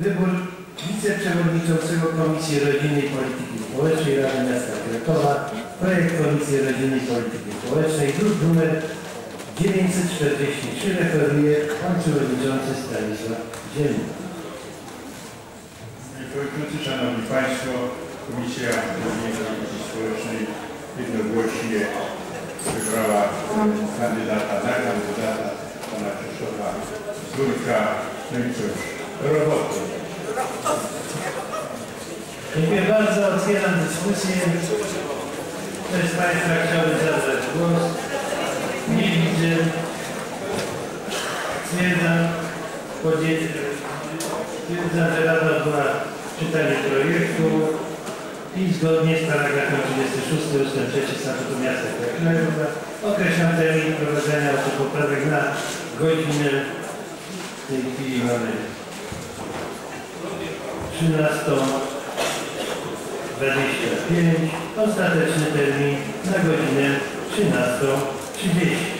Wybór wiceprzewodniczącego Komisji Rodziny i Polityki Społecznej Rady Miasta Krakowa. Projekt Komisji Rodziny i Polityki Społecznej, druk numer 943 referuje pan przewodniczący Stanisław Zielny. Panie Przewodniczący, Szanowni Państwo, Komisja Rodziny i Polityki Społecznej jednogłośnie wybrała kandydata na kandydata pana Krzysztofa Zgórka. No i cóż, roboty. Dziękuję bardzo. Otwieram dyskusję. Ktoś z Państwa chciałby zabrać głos? Nie widzę. Stwierdzam, stwierdzam, że Rada była czytanie projektu i zgodnie z paragrafem 36 ust. 3 Statutu Miasta Krakowa określam termin prowadzenia autopoprawek na godzinę. W tej chwili mamy 13.25. Ostateczny termin na godzinę 13.30.